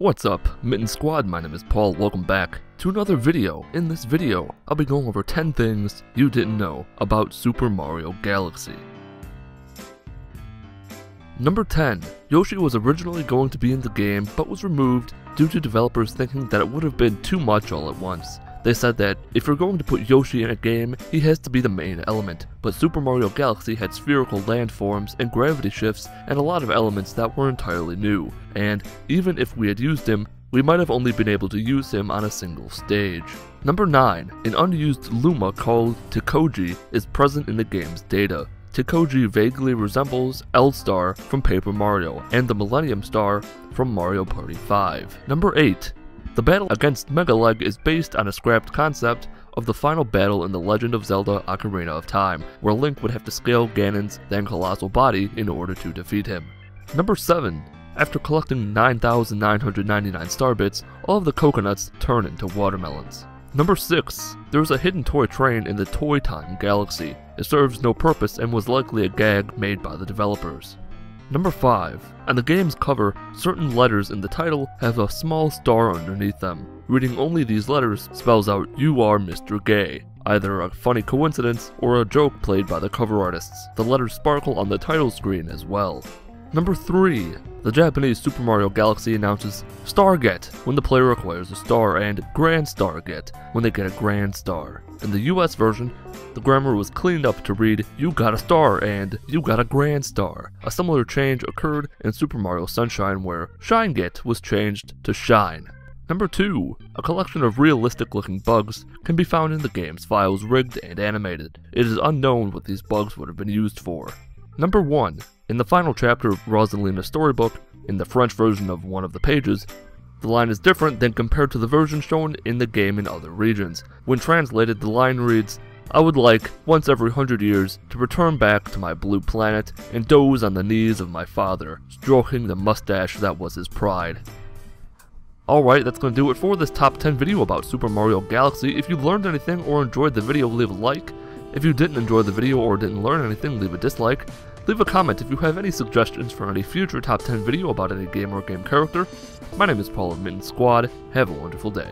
What's up, Mitten Squad? My name is Paul. Welcome back to another video. In this video, I'll be going over 10 things you didn't know about Super Mario Galaxy. Number 10. Yoshi was originally going to be in the game, but was removed due to developers thinking that it would have been too much all at once. They said that if you're going to put Yoshi in a game, he has to be the main element, but Super Mario Galaxy had spherical landforms and gravity shifts and a lot of elements that were entirely new, and even if we had used him, we might have only been able to use him on a single stage. Number 9. An unused Luma called Tikoji is present in the game's data. Tikoji vaguely resembles Eldstar from Paper Mario and the Millennium Star from Mario Party 5. Number 8. The battle against Megaleg is based on a scrapped concept of the final battle in The Legend of Zelda Ocarina of Time, where Link would have to scale Ganon's then colossal body in order to defeat him. Number 7. After collecting 9,999 star bits, all of the coconuts turn into watermelons. Number 6. There is a hidden toy train in the Toy Time Galaxy. It serves no purpose and was likely a gag made by the developers. Number 5. On the game's cover, certain letters in the title have a small star underneath them. Reading only these letters spells out You are Mr. Gay, either a funny coincidence or a joke played by the cover artists. The letters sparkle on the title screen as well. Number 3. The Japanese Super Mario Galaxy announces Star Get when the player acquires a star and Grand Star Get when they get a Grand Star. In the US version, the grammar was cleaned up to read You got a star and You got a Grand Star. A similar change occurred in Super Mario Sunshine where Shine Get was changed to Shine. Number 2. A collection of realistic looking bugs can be found in the game's files rigged and animated. It is unknown what these bugs would have been used for. Number 1. In the final chapter of Rosalina's storybook, in the French version of one of the pages, the line is different than compared to the version shown in the game in other regions. When translated, the line reads, I would like, once every hundred years, to return back to my blue planet and doze on the knees of my father, stroking the mustache that was his pride. Alright, that's going to do it for this top 10 video about Super Mario Galaxy. If you learned anything or enjoyed the video, leave a like. If you didn't enjoy the video or didn't learn anything, leave a dislike. Leave a comment if you have any suggestions for any future top 10 video about any game or game character. My name is Paul of Mitten Squad. Have a wonderful day.